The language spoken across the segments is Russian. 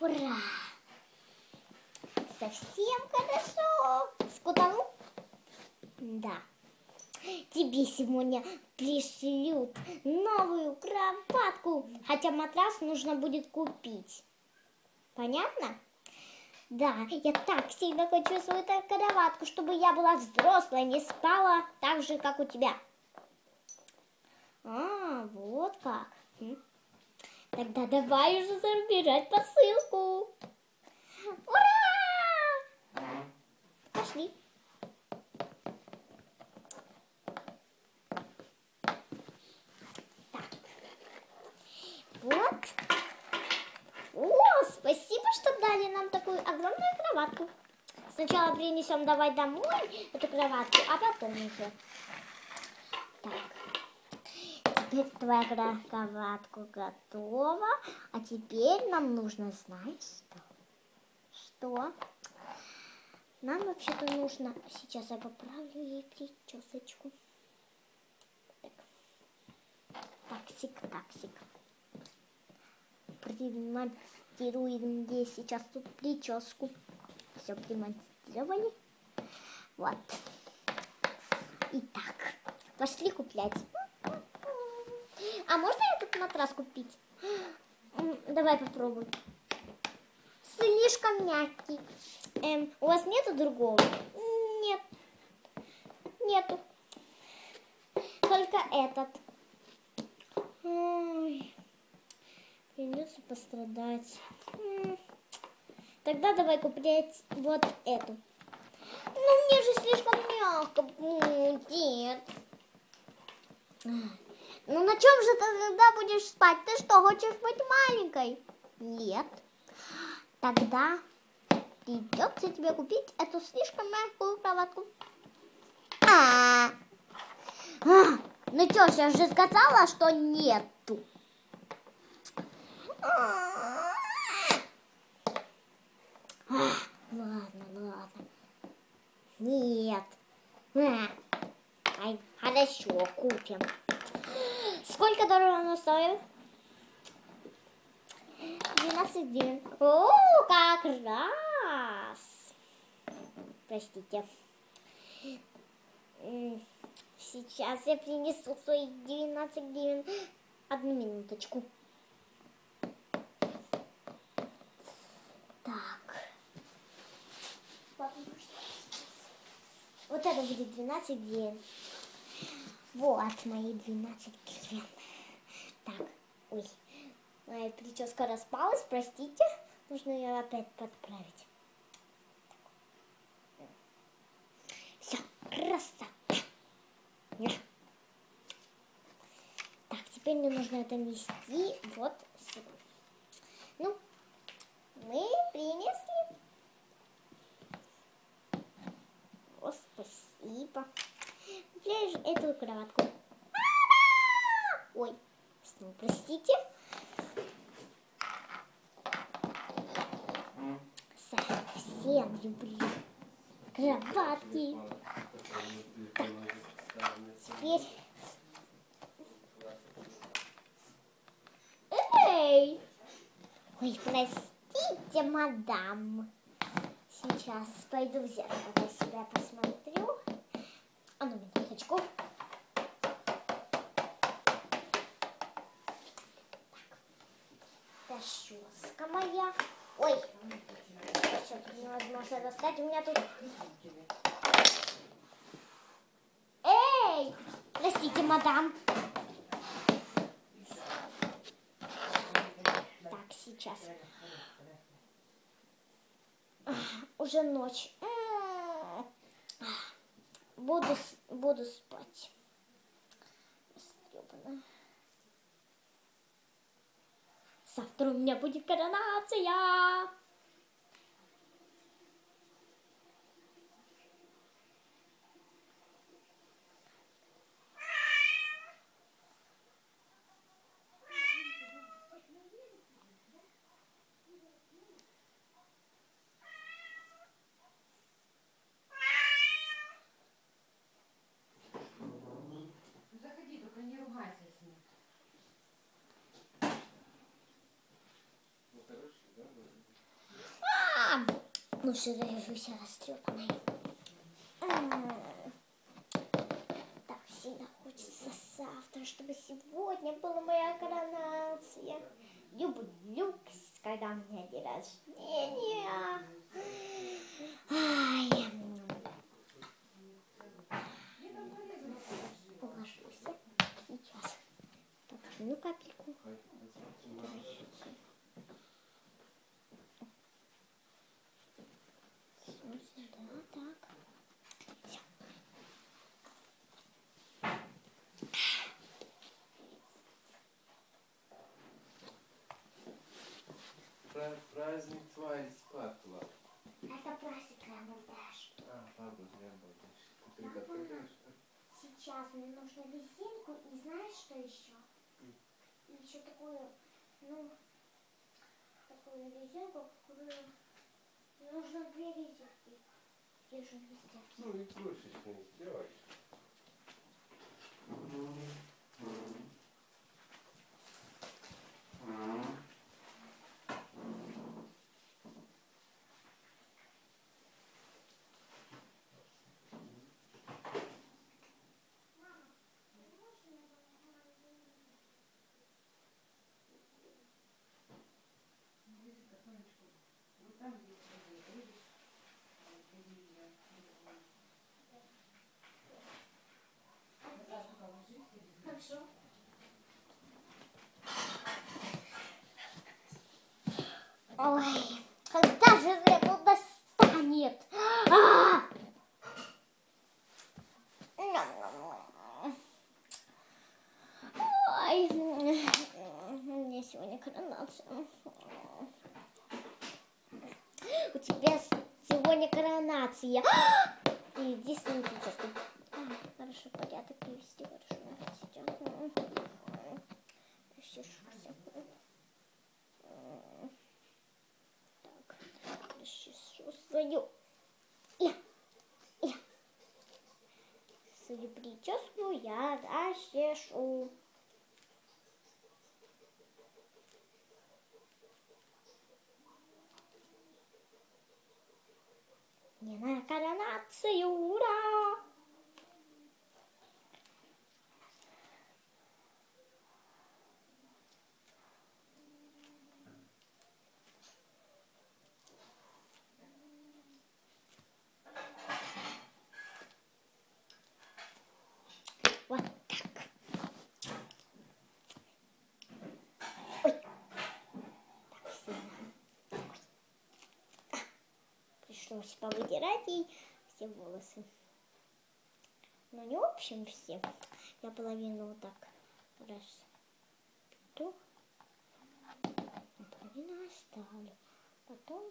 Ура! Совсем хорошо. Скутанул? Да. Тебе сегодня пришлют новую кроватку, хотя матрас нужно будет купить. Понятно? Да, я так сильно хочу свою кроватку, чтобы я была взрослая, не спала так же, как у тебя. А, вот как. Тогда давай уже забирать посылку. Ура! Пошли. Так. Вот. О, спасибо, что дали нам такую огромную кроватку. Сначала принесем давай домой эту кроватку, а потом уже. Теперь твоя кроватка готова. А теперь нам нужно, знаешь что? Что? Нам вообще-то нужно... Сейчас я поправлю ей причесочку. Так. Таксик, таксик примонтируем ей сейчас тут прическу. Все примонтировали. Вот. Итак, пошли куплять. А можно этот матрас купить? Давай попробуем. Слишком мягкий. Эм, у вас нету другого? Нет. Нету. Только этот. Ой. Придется пострадать. Тогда давай куплять вот эту. Ну, мне же слишком мягко будет. Ну, на чем же ты тогда будешь спать? Ты что, хочешь быть маленькой? Нет. Тогда придется тебе купить эту слишком мягкую кроватку. А, -а, -а. Ну, теща, я же сказала, что нету. Ладно, ладно. Нет. Ай, хорошо, купим. Сколько дорого оно стоит? 12 дней. О, как раз. Простите. Сейчас я принесу свои 12 гривен. Одну минуточку. Вот это будет 12 гривен. Вот мои 12 гривен. Так, ой, моя прическа распалась, простите. Нужно ее опять подправить. Все, красота. Так, теперь мне нужно это нести вот сюда. Ну, мы принесли. О, спасибо. Купляешь эту кроватку. Ой, снова простите. Совсем люблю кроватки. Так, теперь... Эй! Ой, простите, мадам. Сейчас пойду в зеркало себя посмотрю. А ну, минуточку. Так, моя. Ой, все невозможно достать. У меня тут... Эй! Простите, мадам. Так, сейчас уже ночь. Буду, буду спать. Завтра у меня будет коронация. Лучше заряжусь растрепанной. Так сильно хочется завтра, чтобы сегодня была моя коронация. Люблю, когда у меня день рождения. Ай. Положусь. Сейчас. Подожду капельку. Все сюда, так. Всё. Пра- Праздник твой спатла. Это праздник монтаж. А, ладно, я буду. Ты приготовишь? Сейчас мне нужно резинку и знаешь что еще? И еще такую, ну, такую резинку, которую нужно две резинки. Держу везде. Ну, игрушечный сделай. Хорошо. Ой, когда же это достанет? А! Ням-ням-ням. Ой, у меня сегодня коронация. У тебя с- сегодня не прическа. А, Хорошо, порядок привести, хорошо. Сейчас. Так, расчешу свою. Я, я. Свою прическу я расчешу. Не на коронацию, ура! Вот так. Ой. Так сильно. Ой. А. Пришлось повыдирать ей все волосы. Но не в общем все. Я половину вот так раз плету, а половину оставлю. Потом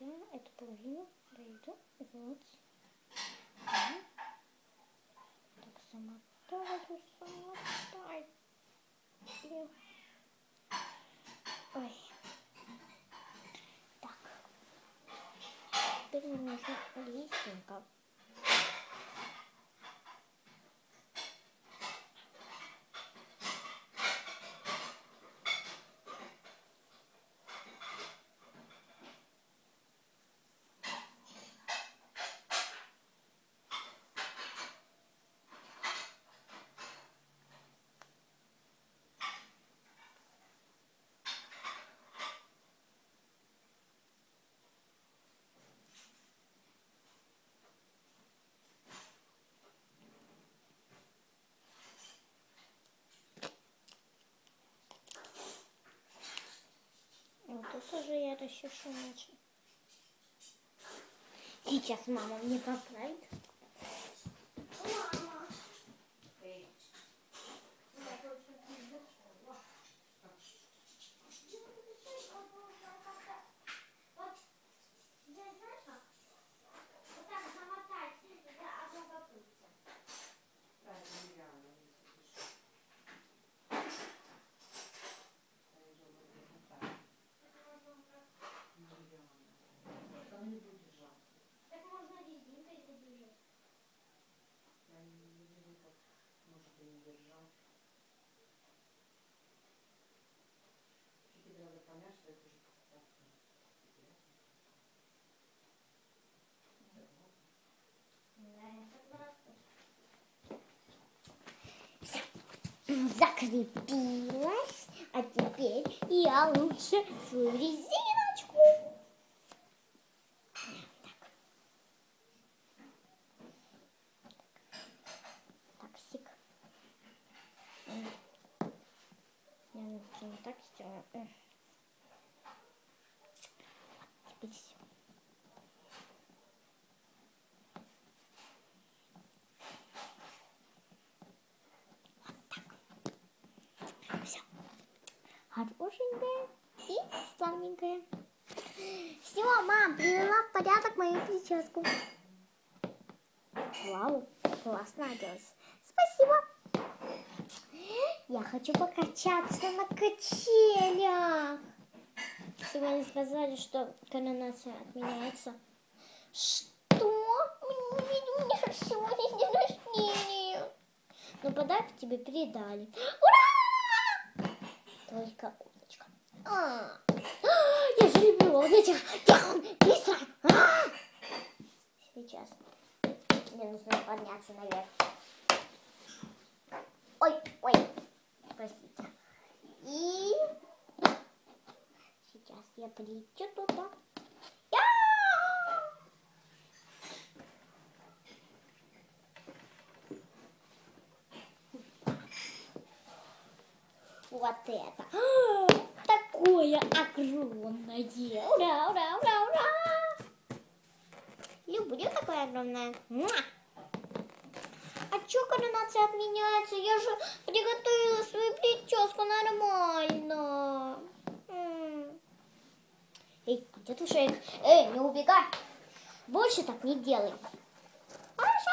я эту половину пройду вот. Так, замотаю, замотаю. Ой. Теперь мне нужна резинка. Вот тут тоже я расчешу начну. Сейчас мама мне поправит. Мама. Вот, знаешь, как? Вот так замотать, а одно копытце. Так можно резинкой задержать. Закрепилась. А теперь я лучше свою резиночку. Так, сик. М. Я, например, так сделаю. М. Теперь все. Все. Хорошенькая и славненькая. Все, мам, привела в порядок мою прическу. Вау, классно оделась. Спасибо. Я хочу покачаться на качелях. Сегодня сказали, что коронация отменяется. Что? У меня сегодня день рождения. Но подарок тебе передали. Только уточка. А, я же люблю вот этих. Тихо, быстро. А! Сейчас. Мне нужно подняться наверх. Ой, ой. Простите. И сейчас я прилечу туда. Вот это. А, Такое огромное. Ура, ура, ура, ура. Люблю такое огромное. Муа. А чё коронация отменяется? Я же приготовила свою прическу нормально. М. Эй, дедушка, эй, не убегай. Больше так не делай. Хорошо.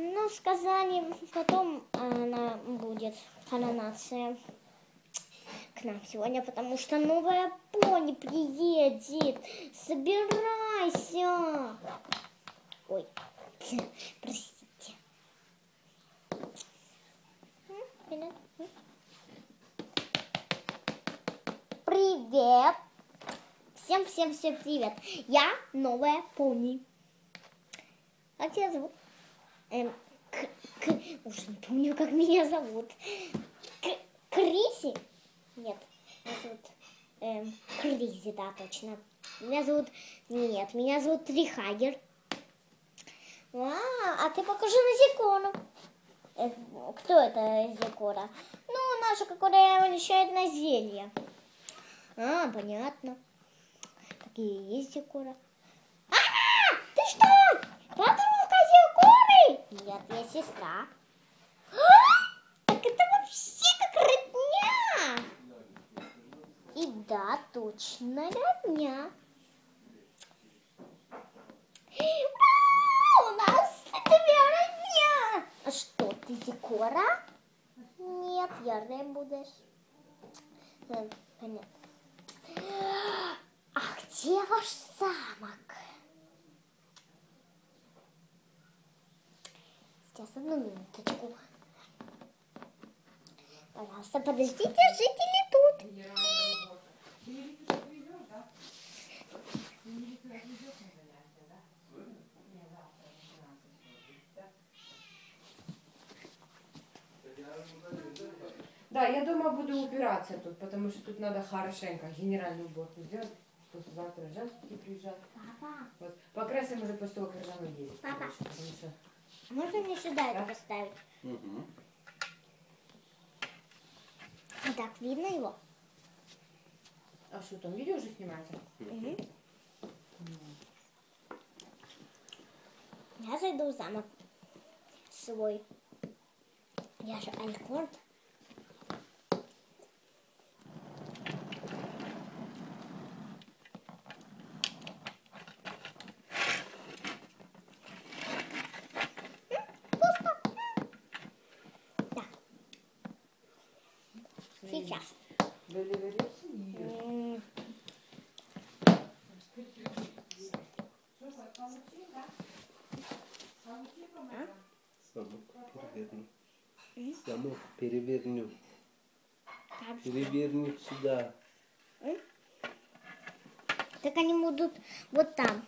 Ну, сказали, потом она будет коронация к нам сегодня, потому что новая пони приедет. Собирайся. Ой, простите. Привет. М. Привет. Всем, всем, всем привет. Я новая пони. Как тебя зовут? Эм, к, к- уже не помню, как меня зовут. К- Криси? Нет, меня зовут эм, Кризи, да, точно. Меня зовут... Нет, меня зовут Трихагер. А, а ты покажи на Зикону. Э, кто это Зикора? Ну, наша, которая вещает на зелье. А, понятно. Такие есть Зикора. А, ты что? Подруга Я сестра. А, так это вообще как родня. И да, точно родня. У нас две родня! А что, ты Зикора? Нет, я Рэм будешь. Понятно. А где ваш замок? Сейчас, одну минуточку. Пожалуйста, подождите, жители тут. Да, я дома буду убираться тут, потому что тут надо хорошенько генеральную уборку сделать. Послезавтра женский приезжает. Папа, Вот. Покрасим уже после того, как Ржан уедет. Папа. короче, Потому что... можно мне сюда это поставить? Угу. Вот так видно его? А что там, видео уже снимается? Я зайду в замок свой. Я же Алькорд. Сейчас. Замок переверну. Замок переверну. Переверну сюда. Так они будут вот там.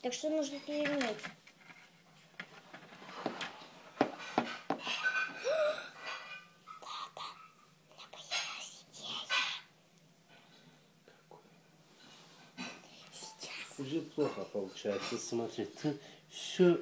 Так что нужно перевернуть. Сейчас. Уже плохо получается, смотри. Ты все